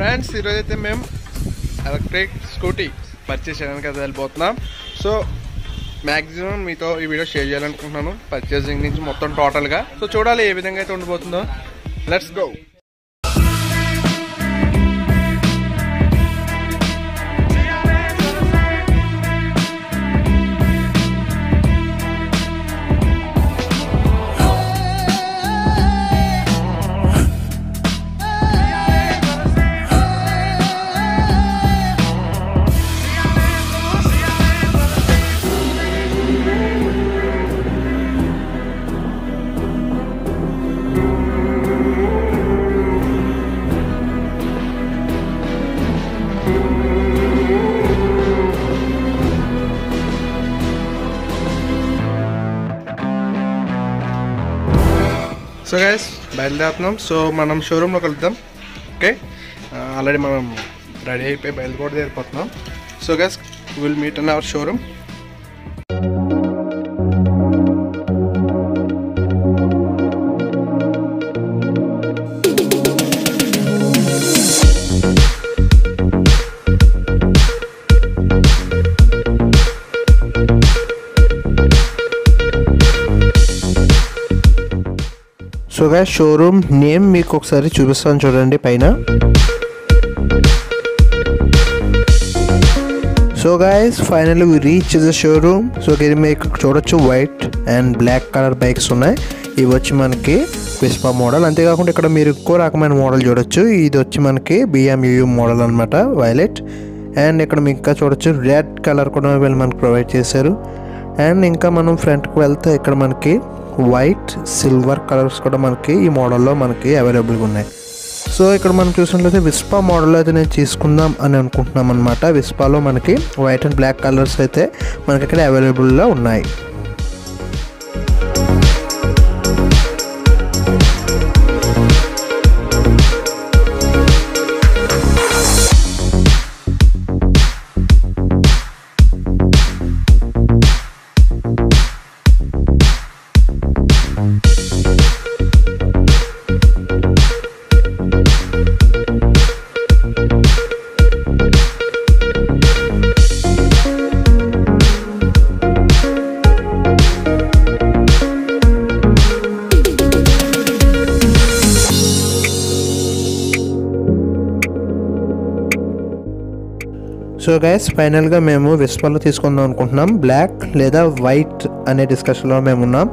Friends ఈరోజైతే మేము electric scooty purchase చేయడానికి అయితే వెళ్ళిపోతున్నాం సో మ్యాక్సిమం మీతో ఈ వీడియో షేర్ చేయాలనుకుంటున్నాను పర్చేసింగ్ నుంచి మొత్తం టోటల్గా సో చూడాలి ఏ విధంగా అయితే ఉండిపోతుందో. లెట్స్ గో సో గైస్ బయలుదేరుతున్నాం. సో మనం షోరూంలో కలుద్దాం. ఓకే ఆల్రెడీ uh, మనం రెడీ అయిపోయి బయలుదేరిపోతున్నాం. So guys will meet on our showroom so గా షోరూమ్ నేమ్ మీకు ఒకసారి చూపిస్తాను చూడండి పైన. So guys final reach the showroom so ఇది మీకు చూడొచ్చు white and black colour bikes ఉన్నాయి. ఇవి వచ్చి మనకి విస్పా మోడల్ అంతేకాకుండా ఇక్కడ మీరు ఎక్కువ రకమైన మోడల్ చూడొచ్చు. ఇది వచ్చి మనకి బిఎంయూ మోడల్ అనమాట వైలెట్ అండ్ ఇక్కడ మీకు ఇంకా చూడొచ్చు రెడ్ కలర్ కూడా వీళ్ళు మనకు ప్రొవైడ్ చేశారు. అండ్ ఇంకా మనం ఫ్రంట్కి వెళ్తే ఇక్కడ మనకి వైట్ సిల్వర్ కలర్స్ కూడా మనకి ఈ మోడల్లో మనకి అవైలబుల్గా ఉన్నాయి. సో ఇక్కడ మనం చూసినట్లయితే విస్పా మోడల్ అయితే నేను తీసుకుందాం అని అనుకుంటున్నాం అనమాట విస్పాలో మనకి వైట్ అండ్ బ్లాక్ కలర్స్ అయితే మనకి ఇక్కడ అవైలబుల్లో ఉన్నాయి. సో గైస్ ఫైనల్గా మేము విస్పాలో తీసుకుందాం అనుకుంటున్నాం. బ్లాక్ లేదా వైట్ అనే డిస్కషన్లో మేము ఉన్నాం.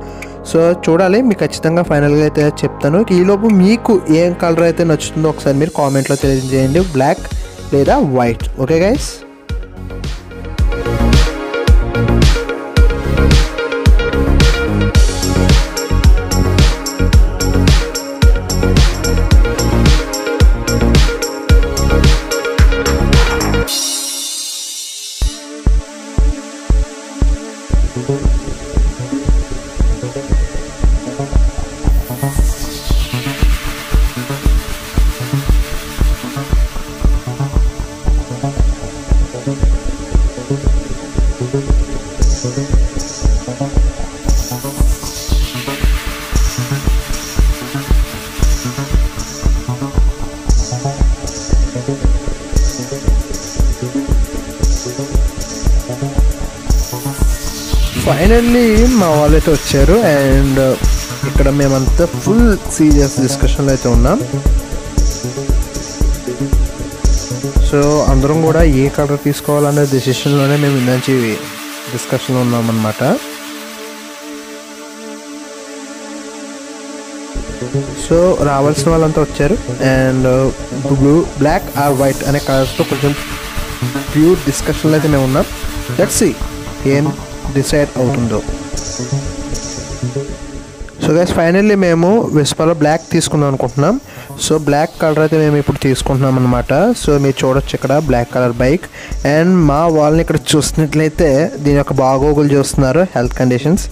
సో చూడాలి మీకు ఖచ్చితంగా ఫైనల్గా అయితే చెప్తాను. ఈలోపు మీకు ఏం కలర్ అయితే నచ్చుతుందో ఒకసారి మీరు కామెంట్లో తెలియజేయండి. బ్లాక్ లేదా వైట్ ఓకే గైస్ ఫైనల్లీ మా వాళ్ళైతే అయితే వచ్చారు అండ్ ఇక్కడ మేమంతా ఫుల్ సీరియస్ డిస్కషన్లో అయితే ఉన్నాం. సో అందరం కూడా ఏ కలర్ తీసుకోవాలనే డెసిషన్లోనే మేము మంచి డిస్కషన్లో ఉన్నామన్నమాట సో రావాల్సిన వాళ్ళంతా వచ్చారు. And blue black or white అనే కలర్స్తో కొంచెం ప్యూర్ డిస్కషన్లో అయితే మేము ఉన్నాం. లెట్స్ సి ఏం డిసైడ్ అవుతుందో. సో గైస్ ఫైనల్లీ మేము విస్పాలో బ్లాక్ తీసుకుందాం అనుకుంటున్నాం. సో బ్లాక్ కలర్ అయితే మేము ఇప్పుడు తీసుకుంటున్నాం అనమాట సో మీరు చూడొచ్చు ఇక్కడ బ్లాక్ కలర్ బైక్ అండ్ మా వాళ్ళని ఇక్కడ చూసినట్లయితే దీని యొక్క బాగోగులు చూస్తున్నారు హెల్త్ కండిషన్స్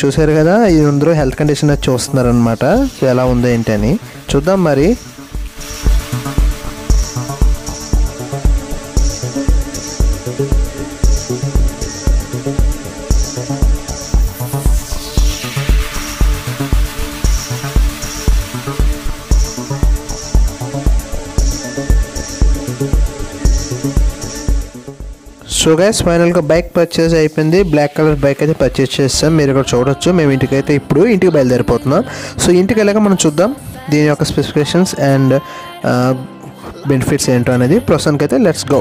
చూసారు కదా ఇది అందరూ హెల్త్ కండిషన్ చూస్తున్నారు అనమాట సో ఎలా ఉందో ఏంటి అని. చూద్దాం మరి. సో గైస్ ఫైనల్గా బైక్ పర్చేస్ అయిపోయింది. బ్లాక్ కలర్ బైక్ అయితే పర్చేస్ చేస్తాం మీరు ఇక్కడ చూడొచ్చు. మేము ఇంటికైతే ఇప్పుడు ఇంటికి బయలుదేరిపోతున్నాం. సో ఇంటికి వెళ్ళాక మనం చూద్దాం దీని యొక్క స్పెసిఫికేషన్స్ అండ్ బెనిఫిట్స్ ఏంటో అనేది. ప్రస్తుతానికైతే లెట్స్ గో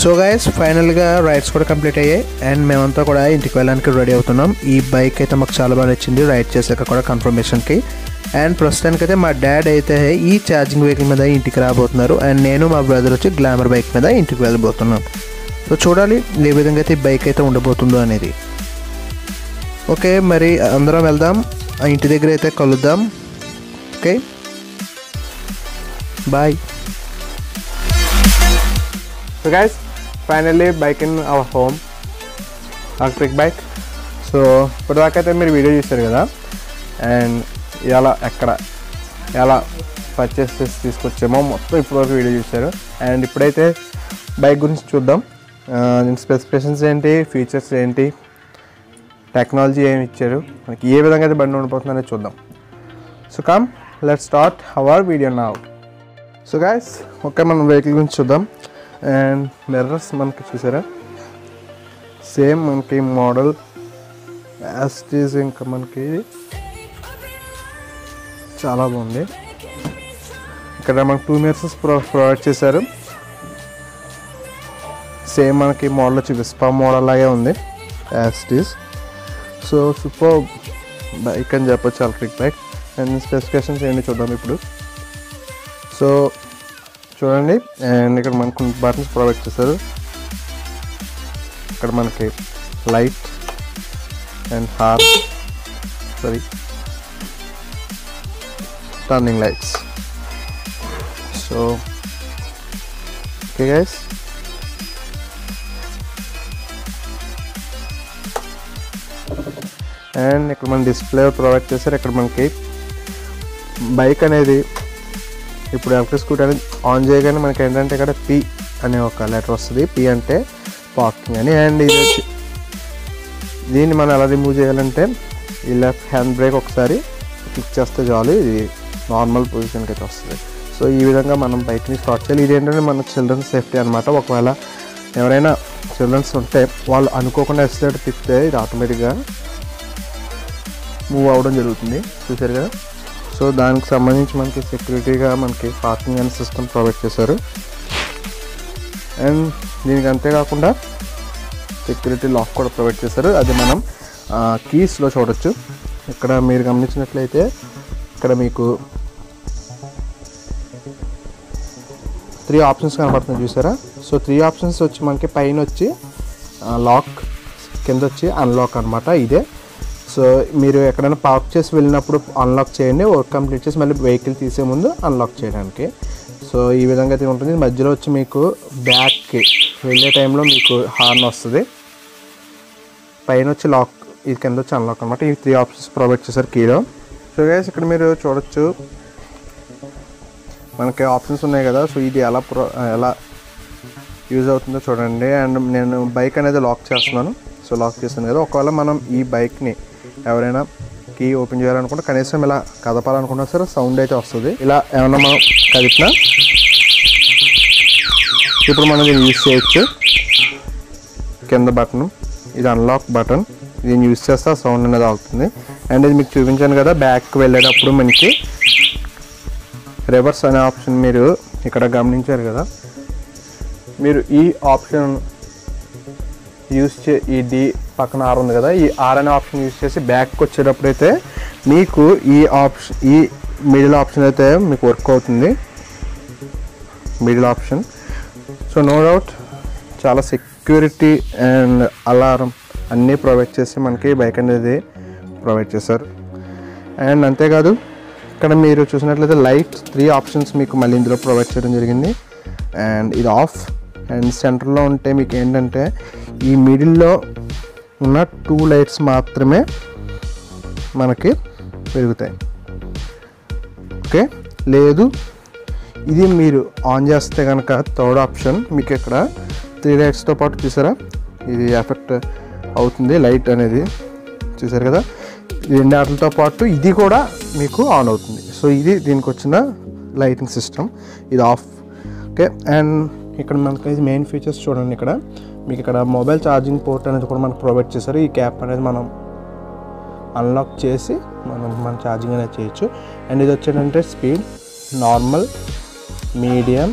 సో గైస్ ఫైనల్గా రైడ్స్ కూడా కంప్లీట్ అయ్యాయి. అండ్ మేమంతా కూడా ఇంటికి వెళ్ళడానికి రెడీ అవుతున్నాం. ఈ బైక్ అయితే మాకు చాలా బాగా నచ్చింది. రైడ్ చేశాక కూడా కన్ఫర్మేషన్కి అండ్ ప్రస్తుతానికైతే మా డాడ్ అయితే ఈ ఛార్జింగ్ వెహికల్ మీద ఇంటికి రాబోతున్నారు. అండ్ నేను మా బ్రదర్ వచ్చి గ్లామర్ బైక్ మీద ఇంటికి వెళ్ళబోతున్నాం. సో చూడాలి ఏ విధంగా అయితే ఈ బైక్ అయితే ఉండబోతుందో అనేది. ఓకే మరి అందరం వెళ్దాం. ఆ ఇంటి దగ్గర అయితే కలుద్దాం. Okay bye so guys finally bike in our home electric bike so ఇప్పటిదాకైతే మీరు వీడియో చూశారు కదా? అండ్ ఎలా ఎక్కడ ఎలా పర్చేస్ చేసి తీసుకొచ్చామో మొత్తం ఇప్పటివరకు వీడియో చూశారు. అండ్ ఇప్పుడైతే బైక్ గురించి చూద్దాం. Uh, దీని స్పెసిఫికేషన్స్ ఏంటి ఫీచర్స్ ఏంటి టెక్నాలజీ ఏమి ఇచ్చారు మనకి ఏ విధంగా అయితే బండి ఉండిపోతుందనే అనేది చూద్దాం. So come let start our video now so guys okay మనం వెహికల్ గురించి చూద్దాం. అండ్ మిర్రర్స్ మనకి చూసారా సేమ్ మనకి మోడల్ యాస్టీస్ ఇంకా మనకి చాలా బాగుంది ఇక్కడ మనకి టూ మిర్రర్స్ ప్రొవైడ్ చేశారు సేమ్ మనకి మోడల్ వచ్చి విస్పా మోడల్ లాగే ఉంది యాస్టీస్ సో సూపర్ బైక్ అని చెప్పొచ్చు ఎలక్ట్రిక్ బైక్ అండ్ స్పెసిఫికేషన్స్ ఏంటి చూద్దాం ఇప్పుడు. సో చూడండి. అండ్ ఇక్కడ మనకు కొన్ని బటన్స్ ప్రొవైడ్ చేశారు ఇక్కడ మనకి light and horn sorry turning lights so okay guys and ఇక్కడ మన డిస్ప్లే ప్రొవైడ్ చేశారు. ఇక్కడ మనకి బైక్ అనేది ఇప్పుడు ఎలక్ట్రిక్ స్కూటర్ అనేది ఆన్ చేయగానే మనకి ఏంటంటే ఇక్కడ పి అనే ఒక లెటర్ వస్తుంది. పి అంటే పార్కింగ్ అని. అండ్ ఇది వచ్చి దీన్ని మనం ఎలా రిమూవ్ చేయాలంటే ఈ లెఫ్ట్ హ్యాండ్ బ్రేక్ ఒకసారి క్లిక్ చేస్తే చాలు. ఇది నార్మల్ పొజిషన్కి అయితే వస్తుంది. సో ఈ విధంగా మనం బైక్ని స్టార్ట్ చేయాలి. ఇది ఏంటంటే మన చిల్డ్రన్స్ సేఫ్టీ అనమాట ఒకవేళ ఎవరైనా చిల్డ్రన్స్ ఉంటే వాళ్ళు అనుకోకుండా ఎక్సిలేటర్ తిప్పితే ఇది ఆటోమేటిక్గా మూవ్ అవ్వడం జరుగుతుంది. చూసారు కదా? సో దానికి సంబంధించి మనకి సెక్యూరిటీగా మనకి పార్కింగ్ అనే సిస్టమ్ ప్రొవైడ్ చేశారు. అండ్ దీనికి అంతేకాకుండా సెక్యూరిటీ లాక్ కూడా ప్రొవైడ్ చేశారు. అది మనం కీస్లో చూడొచ్చు. ఇక్కడ మీరు గమనించినట్లయితే ఇక్కడ మీకు త్రీ ఆప్షన్స్ కనపడుతుంది చూసారా? సో త్రీ ఆప్షన్స్ వచ్చి మనకి పైన వచ్చి లాక్ కింద వచ్చి అన్లాక్ అనమాట ఇదే. సో మీరు ఎక్కడైనా పార్క్ చేసి వెళ్ళినప్పుడు అన్లాక్ చేయండి. వర్క్ కంప్లీట్ చేసి మళ్ళీ వెహికల్ తీసే ముందు అన్లాక్ చేయడానికి. సో ఈ విధంగా అయితే ఉంటుంది. మధ్యలో వచ్చి మీకు బ్యాక్కి వెళ్ళే టైంలో మీకు హార్న్ వస్తుంది. పైన వచ్చి లాక్ ఇది కింద వచ్చి అన్లాక్ అనమాట ఈ త్రీ ఆప్షన్స్ ప్రొవైడ్ చేశారు కీలో సో గైస్ ఇక్కడ మీరు చూడొచ్చు. మనకి ఆప్షన్స్ ఉన్నాయి కదా. సో ఇది ఎలా ప్రో ఎలా యూజ్ అవుతుందో చూడండి. అండ్ నేను బైక్ అనేది లాక్ చేస్తున్నాను. సో లాక్ చేస్తాను కదా. ఒకవేళ మనం ఈ బైక్ని ఎవరైనా కీ ఓపెన్ చేయాలనుకుంటే కనీసం ఇలా కదపాలనుకున్నా సరే సౌండ్ అయితే వస్తుంది. ఇలా ఏమన్నా మనం కదిపినా ఇప్పుడు మనం దీన్ని యూజ్ చేయొచ్చు. కింద బటన్. ఇది అన్లాక్ బటన్. దీన్ని యూజ్ చేస్తే సౌండ్ అనేది అవుతుంది అండ్ ఇది మీకు చూపించాను కదా బ్యాక్ వెళ్ళేటప్పుడు మనకి రివర్స్ అనే ఆప్షన్ మీరు ఇక్కడ గమనించారు కదా. మీరు ఈ ఆప్షన్ యూస్ చే ఈ డి పక్కన ఆర్ ఉంది కదా ఈ ఆర్ అనే ఆప్షన్ యూస్ చేసి బ్యాక్కి వచ్చేటప్పుడు అయితే మీకు ఈ ఆప్షన్ ఈ మిడిల్ ఆప్షన్ అయితే మీకు వర్క్ అవుతుంది. Middle option so no doubt చాలా సెక్యూరిటీ అండ్ అలారం అన్నీ ప్రొవైడ్ చేసి మనకి బైక్ అనేది ప్రొవైడ్ చేశారు. అండ్ అంతేకాదు ఇక్కడ మీరు చూసినట్లయితే లైట్ త్రీ ఆప్షన్స్ మీకు మళ్ళీ ఇందులో ప్రొవైడ్ చేయడం జరిగింది. అండ్ ఇది ఆఫ్ అండ్ సెంటర్లో ఉంటే మీకు ఏంటంటే ఈ మిడిల్లో ఉన్న టూ లైట్స్ మాత్రమే మనకి పెరుగుతాయి. ఓకే లేదు ఇది మీరు ఆన్ చేస్తే కనుక థర్డ్ ఆప్షన్ మీకు ఇక్కడ త్రీ లైట్స్తో పాటు చూసారా? ఇది ఎఫెక్ట్ అవుతుంది లైట్ అనేది. చూసారు కదా? రెండు ఆటలతో పాటు ఇది కూడా మీకు ఆన్ అవుతుంది. సో ఇది దీనికి వచ్చిన లైటింగ్ సిస్టమ్ ఇది ఆఫ్ ఓకే అండ్ ఇక్కడ మనకి మెయిన్ ఫీచర్స్ చూడండి ఇక్కడ. మీకు ఇక్కడ మొబైల్ ఛార్జింగ్ పోర్ట్ అనేది కూడా మనకు ప్రొవైడ్ చేశారు. ఈ క్యాప్ అనేది మనం అన్లాక్ చేసి మనం మన ఛార్జింగ్ అనేది చేయొచ్చు. అండ్ ఇది వచ్చేటంటే speed normal medium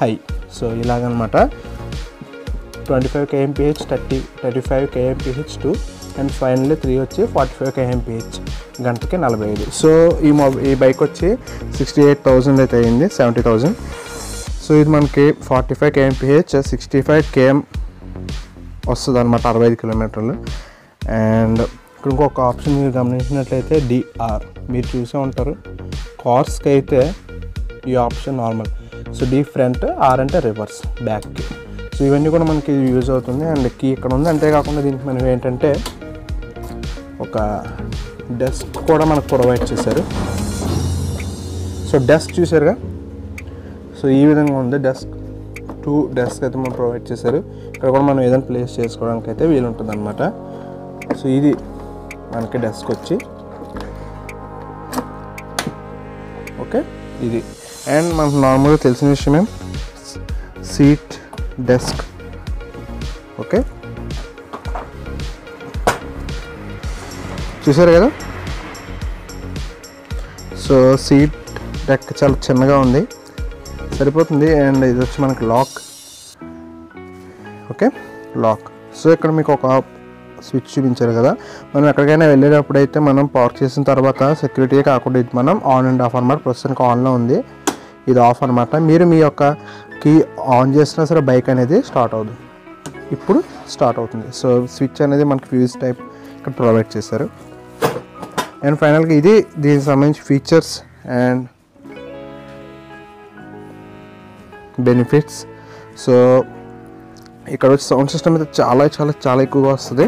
high. So ఇలాగనమాట. Twenty five KMPH thirty thirty five KMPH two. And finally three వచ్చి ఫార్టీ ఫైవ్ కేఎంపిహెచ్ గంటకి నలభై ఐదు. సో ఈ మొబైల్ ఈ బైక్ వచ్చి సిక్స్టీ ఎయిట్ థౌజండ్ అయితే అయింది సెవెంటీ థౌజండ్. సో ఇది మనకి forty five KMPH sixty five KM వస్తుంది అనమాట అరవై ఐదు కిలోమీటర్లు. అండ్ ఇక్కడ ఇంకొక ఆప్షన్ మీరు గమనించినట్లయితే డిఆర్ మీరు చూసే ఉంటారు. కార్స్కి అయితే ఈ option normal. So D front R అంటే రివర్స్ బ్యాక్కి సో ఇవన్నీ కూడా మనకి యూజ్ అవుతుంది. అండ్ కీ ఇక్కడ ఉంది. అంతేకాకుండా దీనికి మనం ఏంటంటే ఒక డెస్క్ కూడా మనకు ప్రొవైడ్ చేశారు. సో డెస్క్ చూసారుగా సో ఈ విధంగా ఉంది. డెస్క్ టూ డెస్క్ అయితే మనం ప్రొవైడ్ చేశారు. ఇక్కడ కూడా మనం ఏదైనా ప్లేస్ చేసుకోవడానికి అయితే వీలు ఉంటుంది అనమాట సో ఇది మనకి డెస్క్ వచ్చి. ఓకే ఇది. అండ్ మనకు నార్మల్గా తెలిసిన విషయమే సీట్ డెస్క్. ఓకే. చూసారు కదా? సో సీట్ డెక్ చాలా చిన్నగా ఉంది. సరిపోతుంది అండ్ ఇది వచ్చి మనకి లాక్. ఓకే? లాక్. సో ఇక్కడ మీకు ఒక స్విచ్ చూపించారు కదా. మనం ఎక్కడికైనా వెళ్ళేటప్పుడు అయితే మనం పార్క్ చేసిన తర్వాత సెక్యూరిటీ కాకుండా ఇది మనం ఆన్ అండ్ ఆఫ్ అనమాట ప్రస్తుతానికి ఆన్లో ఉంది. ఇది ఆఫ్ అనమాట మీరు మీ యొక్క కీ ఆన్ చేసినా సరే బైక్ అనేది స్టార్ట్ అవుతుంది ఇప్పుడు స్టార్ట్ అవుతుంది. సో స్విచ్ అనేది మనకి ఫ్యూజ్ టైప్ ఇక్కడ ప్రొవైడ్ చేశారు. అండ్ ఫైనల్గా ఇది దీనికి సంబంధించి ఫీచర్స్ అండ్ బెనిఫిట్స్ సో ఇక్కడ వచ్చి సౌండ్ సిస్టమ్ అయితే చాలా చాలా చాలా ఎక్కువగా వస్తుంది.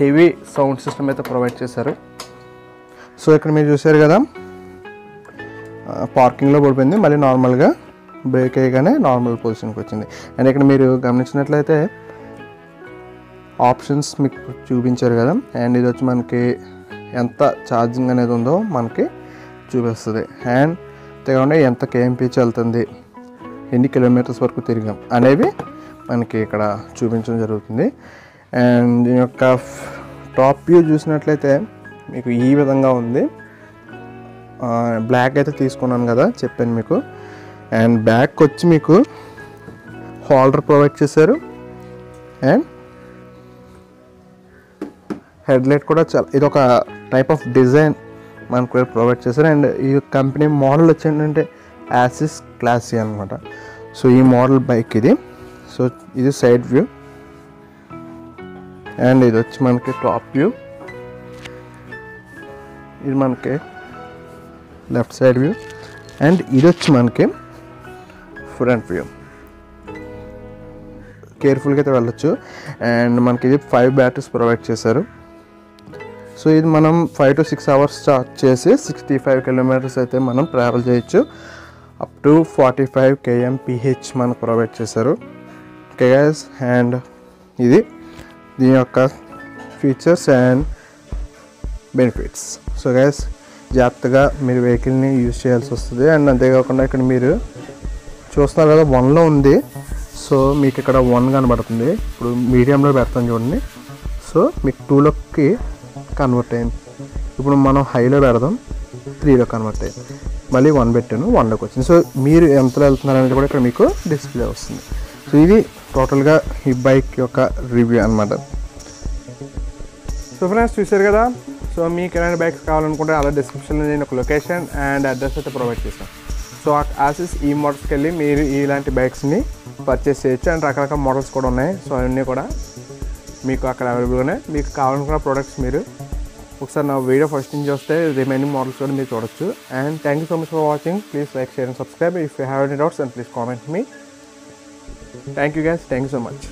హెవీ సౌండ్ సిస్టమ్ అయితే ప్రొవైడ్ చేశారు. సో ఇక్కడ మీరు చూసారు కదా పార్కింగ్లో పడిపోయింది. మళ్ళీ నార్మల్గా బ్రేక్ అయ్యగానే నార్మల్ పొజిషన్కి వచ్చింది. అండ్ ఇక్కడ మీరు గమనించినట్లయితే ఆప్షన్స్ మీకు చూపించారు కదా అండ్ ఇది వచ్చి మనకి ఎంత ఛార్జింగ్ అనేది ఉందో మనకి చూపిస్తుంది. అండ్ అంతేకాకుండా ఎంత కేఎంపీచ్ వెళ్తుంది ఎన్ని కిలోమీటర్స్ వరకు తిరిగాం అనేవి మనకి ఇక్కడ చూపించడం జరుగుతుంది. అండ్ దీని యొక్క టాప్ వ్యూ చూసినట్లయితే మీకు ఈ విధంగా ఉంది. బ్లాక్ అయితే తీసుకున్నాను కదా చెప్పాను మీకు. అండ్ బ్యాక్ వచ్చి మీకు హోల్డర్ ప్రొవైడ్ చేశారు. అండ్ హెడ్లైట్ కూడా చాలా ఇది ఒక టైప్ ఆఫ్ డిజైన్ మనకు ప్రొవైడ్ చేశారు. అండ్ ఈ కంపెనీ మోడల్ వచ్చి ఏంటంటే యాసిస్ క్లాసీ అనమాట సో ఈ మోడల్ బైక్ ఇది. సో ఇది సైడ్ వ్యూ అండ్ ఇది వచ్చి మనకి టాప్ వ్యూ ఇది మనకి లెఫ్ట్ సైడ్ వ్యూ అండ్ ఇది వచ్చి మనకి ఫ్రంట్ వ్యూ కేర్ఫుల్గా అయితే వెళ్ళొచ్చు. అండ్ మనకి ఇది ఫైవ్ బ్యాటరీస్ ప్రొవైడ్ చేశారు. సో ఇది మనం five to six hours charge చేసి సిక్స్టీ ఫైవ్ కిలోమీటర్స్ అయితే మనం ట్రావెల్ చేయొచ్చు. Up to forty five KM PH మనకు ప్రొవైడ్ చేశారు. ఓకే అండ్ ఇది దీని యొక్క features and benefits so guys జాగ్రత్తగా మీరు వెహికల్ని యూజ్ చేయాల్సి వస్తుంది. అండ్ అంతేకాకుండా ఇక్కడ మీరు చూస్తున్నారు కదా వన్లో ఉంది. సో మీకు ఇక్కడ వన్ కనబడుతుంది. ఇప్పుడు మీడియంలో పెడతాను చూడండి. సో మీకు టూలోకి కన్వర్ట్ అయింది ఇప్పుడు మనం హైలో పెడదాం. త్రీలో కన్వర్ట్ అయ్యింది. మళ్ళీ వన్ పెట్టాను వన్లోకి వచ్చింది. సో మీరు ఎంతలో వెళ్తున్నారు అనేది కూడా ఇక్కడ మీకు డిస్ప్లే వస్తుంది. సో ఇది టోటల్గా ఈ బైక్ యొక్క రివ్యూ అన్నమాట. సో ఫ్రెండ్స్ చూశారు కదా? సో మీకు ఎలాంటి బైక్స్ కావాలనుకుంటే అలా డిస్క్రిప్షన్లో నేను ఒక లొకేషన్ అండ్ అడ్రస్ అయితే ప్రొవైడ్ చేశాను సో ఆ ఆసిస్ ఈ మోడల్స్కి వెళ్ళి మీరు ఇలాంటి బైక్స్ని పర్చేస్ చేయొచ్చు అండ్ రకరకాల మోడల్స్ కూడా ఉన్నాయి. సో అవన్నీ కూడా మీకు అక్కడ అవైలబుల్గానే ఉన్నాయి. మీకు కావాలనుకున్న ప్రోడక్ట్స్ మీరు ఒకసారి నా వీడియో ఫస్ట్ నుంచి వస్తే రిమైనింగ్ మోడల్స్ కూడా మీరు చూడొచ్చు. And thank you so much for watching please like share and subscribe if you have any doubts and please comment me thank you guys thank you so much